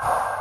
you